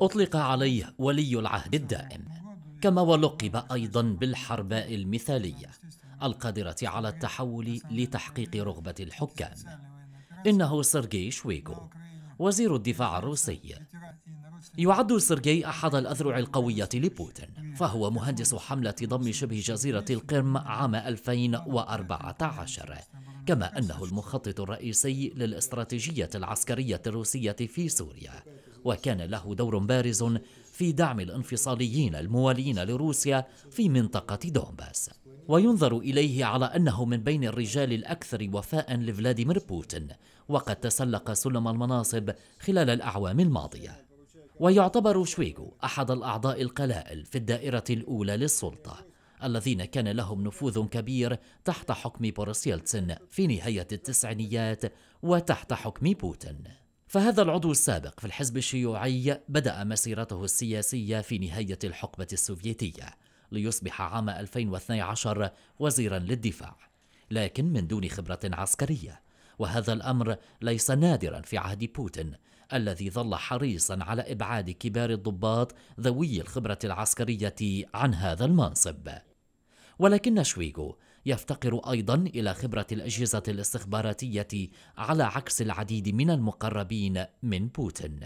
أطلق عليه ولي العهد الدائم كما ولقب أيضا بالحرباء المثالية القادرة على التحول لتحقيق رغبة الحكام. إنه سيرجي شويغو وزير الدفاع الروسي. يعد سيرجي أحد الأذرع القوية لبوتين فهو مهندس حملة ضم شبه جزيرة القرم عام 2014 كما أنه المخطط الرئيسي للاستراتيجية العسكرية الروسية في سوريا وكان له دور بارز في دعم الانفصاليين الموالين لروسيا في منطقة دونباس وينظر إليه على أنه من بين الرجال الأكثر وفاء لفلاديمير بوتين وقد تسلق سلم المناصب خلال الأعوام الماضية. ويعتبر شويغو أحد الأعضاء القلائل في الدائرة الأولى للسلطة الذين كان لهم نفوذ كبير تحت حكم بوريس يلتسن في نهاية التسعينيات وتحت حكم بوتين. فهذا العضو السابق في الحزب الشيوعي بدأ مسيرته السياسية في نهاية الحقبة السوفيتية ليصبح عام 2012 وزيرا للدفاع لكن من دون خبرة عسكرية. وهذا الأمر ليس نادرا في عهد بوتين الذي ظل حريصا على إبعاد كبار الضباط ذوي الخبرة العسكرية عن هذا المنصب. ولكن شويغو يفتقر أيضا إلى خبرة الأجهزة الاستخباراتية على عكس العديد من المقربين من بوتين.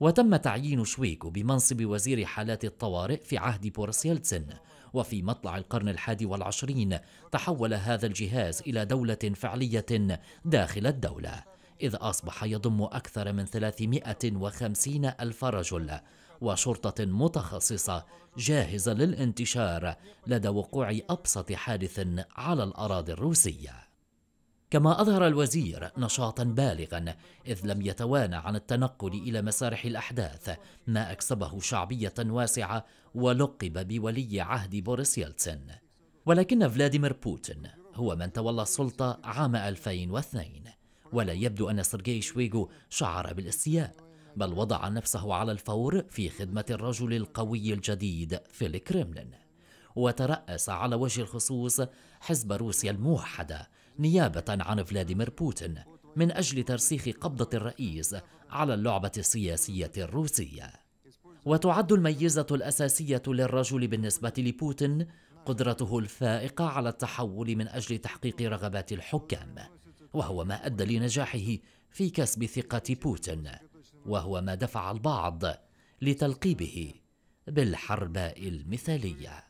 وتم تعيين شويغو بمنصب وزير حالات الطوارئ في عهد بوريس يلتسن وفي مطلع القرن الحادي والعشرين تحول هذا الجهاز إلى دولة فعلية داخل الدولة إذ أصبح يضم أكثر من 350 ألف رجل وشرطة متخصصة جاهزة للانتشار لدى وقوع أبسط حادث على الأراضي الروسية. كما أظهر الوزير نشاطا بالغا إذ لم يتوانى عن التنقل إلى مسارح الأحداث ما أكسبه شعبية واسعة ولقب بولي عهد بوريس يلتسن. ولكن فلاديمير بوتين هو من تولى السلطة عام 2002 ولا يبدو أن سيرجي شويغو شعر بالإستياء بل وضع نفسه على الفور في خدمة الرجل القوي الجديد في الكرملين وترأس على وجه الخصوص حزب روسيا الموحدة نيابة عن فلاديمير بوتين من أجل ترسيخ قبضة الرئيس على اللعبة السياسية الروسية. وتعد الميزة الأساسية للرجل بالنسبة لبوتين قدرته الفائقة على التحول من أجل تحقيق رغبات الحكام وهو ما أدى لنجاحه في كسب ثقة بوتين وهو ما دفع البعض لتلقيبه بالحرباء المثالية.